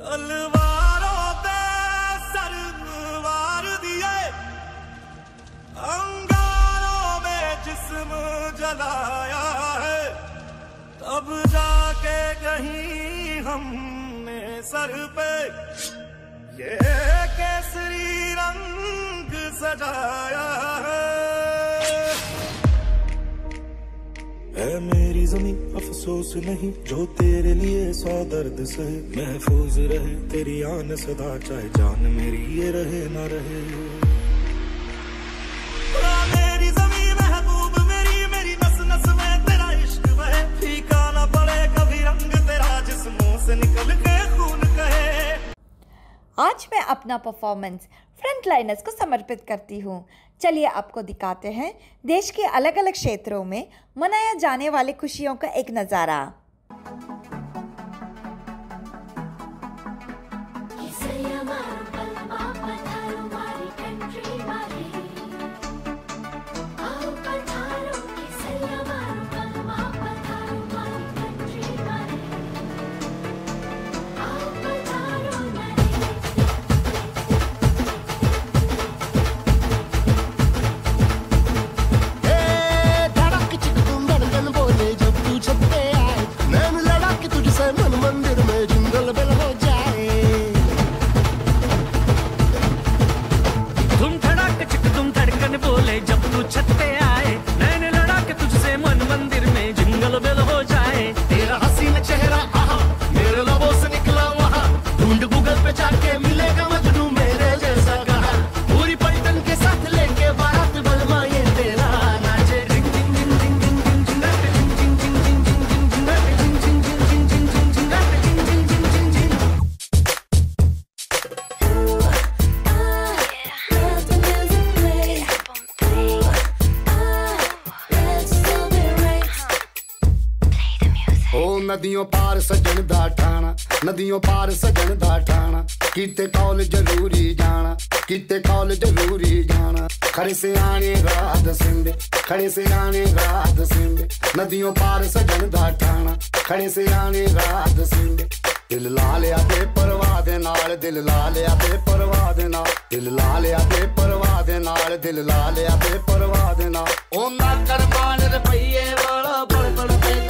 Alvaro पे sir दिए। अंगारों में जिस्म जलाया है। तब जाके कहीं हमने सर पे ये केसरी रंग सजाया है। मेरी जमी अफसोस नहीं जो तेरे लिए सौ दर्द सहे। महफूज रहे तेरी आन सदा चाहे जान मेरी ये रहे ना रहे। मेरी जमी महबूब मेरी मेरी नस नस में तेरा इश्क बहे। फीका ना पड़े कभी रंग तेरा जिस से निकल के खून कहे। आज मैं अपना परफॉर्मेंस फ्रंट लाइनर्स को समर्पित करती हूँ। चलिए आपको दिखाते हैं देश के अलग अलग क्षेत्रों में मनाया जाने वाले खुशियों का एक नज़ारा। बोले जब तू छत पे आए ਨਦੀਆਂ ਪਾਰ ਸਜਣ ਦਾ ਠਾਣਾ ਨਦੀਆਂ ਪਾਰ ਸਜਣ ਦਾ ਠਾਣਾ, ਕੀਤੇ ਕਾਲ ਜ਼ਰੂਰੀ ਜਾਣਾ, ਕੀਤੇ ਕਾਲ ਜ਼ਰੂਰੀ ਜਾਣਾ। ਖੜੇ ਸਿਆਣੇ ਰਾਤ ਸਿੰਦੇ ਖੜੇ ਸਿਆਣੇ ਰਾਤ ਸਿੰਦੇ ਨਦੀਆਂ ਪਾਰ ਸਜਣ ਦਾ ਠਾਣਾ, ਖੜੇ ਸਿਆਣੇ ਰਾਤ ਸਿੰਦੇ ਦਿਲ ਲਾ ਲਿਆ ਤੇ ਪਰਵਾਹ ਦੇ ਨਾਲ, ਦਿਲ ਲਾ ਲਿਆ ਤੇ ਪਰਵਾਹ ਦੇ ਨਾਲ, ਦਿਲ ਲਾ ਲਿਆ ਤੇ ਪਰਵਾਹ ਦੇ ਨਾਲ, ਦਿਲ ਲਾ ਲਿਆ ਤੇ ਪਰਵਾਹ ਦੇ ਨਾਲ। ਉਹ ਕਰਮਾਨ ਰੁਪਈਏ ਵਾਲਾ ਬੜ ਬੜ ਪੈਦਾ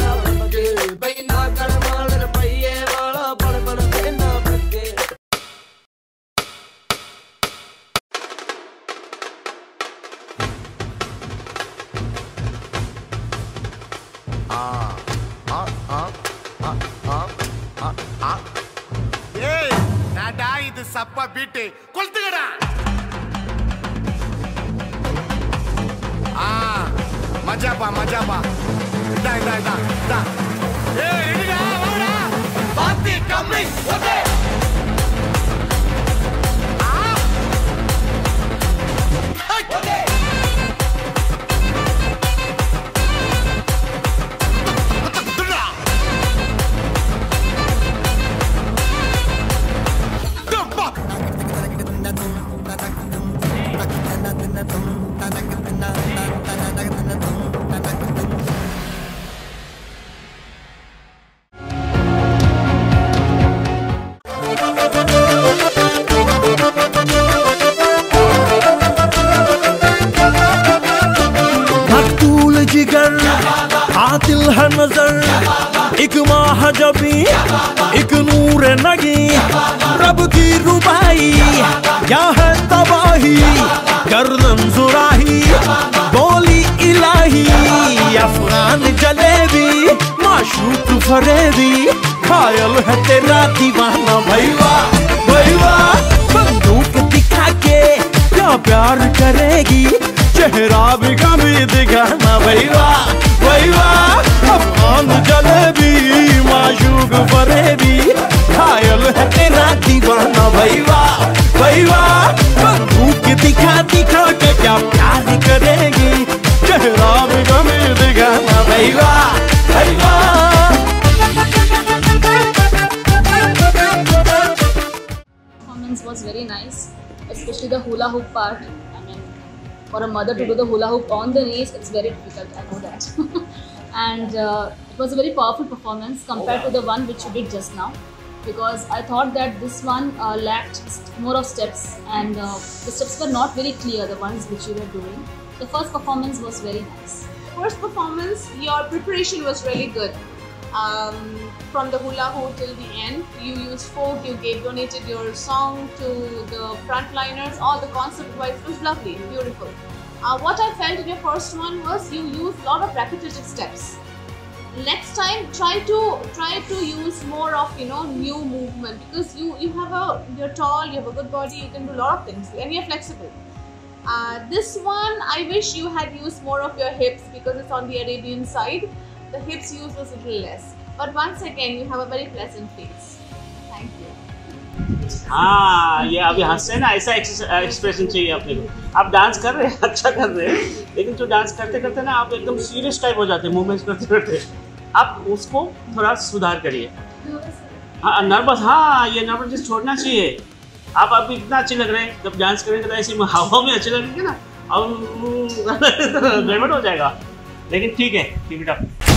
ஏய் நாடா இது சப்பா பீட்டு. கொளுத்துக்கடா ஆ மஜாபா மஜாபா இதா இதா இதான் जबी, एक नूर नगी, रब की रुबाई क्या है तबाही, गर्दन जुराही, बोली इलाही, अफगान जलेबी, माशूक फरेबी, खायल है तेरा दीवाना, भैया भैया, बंदूक दिखा के, क्या प्यार करेगी? चेहरा भी कभी दिखाना भैया भैया। अफगान जलेबी माशूक फरेबी घायल है तेरा दीवाना भैया भैया। बंदूक दिखा दिखा के क्या प्यार करेगी? चेहरा भी कभी दिखाना भैया भैया। Was very nice, especially the hula hoop part. For a mother to do the hula hoop on the knees, it's very difficult. I know that. and uh, it was a very powerful performance compared to the one which you did just now. because I thought that this one uh, lacked more of steps and uh, the steps were not very clear, the ones which you were doing. The first performance was very nice. first performance, your preparation was really good. Um, from the hula hoop till the end, you used folk, you gave donated your song to the frontliners. All the concept wise was lovely, beautiful. Uh, what I felt in your first one was you used a lot of repetitive steps. Next time, try to try to use more of you know new movement because you you have a you're tall, you have a good body, you can do a lot of things, and you're flexible. Uh, this one, I wish you had used more of your hips because it's on the Arabian side. The hips use was little less. But once again, you have a very pleasant face. Thank you. हाँ ये अभी हँसते हैं ना ऐसा expression चाहिए अपने को आप डांस कर रहे हैं अच्छा कर रहे हैं लेकिन जो डांस करते करते ना आप एकदम सीरियस टाइप हो जाते हैं मूवमेंट्स करते करते आप उसको थोड़ा सुधार करिए हाँ नर्वस हाँ ये नर्वसनेस छोड़ना चाहिए आप अभी इतना अच्छे लग रहे हैं जब डांस करेंगे तो ऐसे हवा में अच्छे लगेंगे ना और गड़बड़ हो जाएगा लेकिन ठीक है इट अप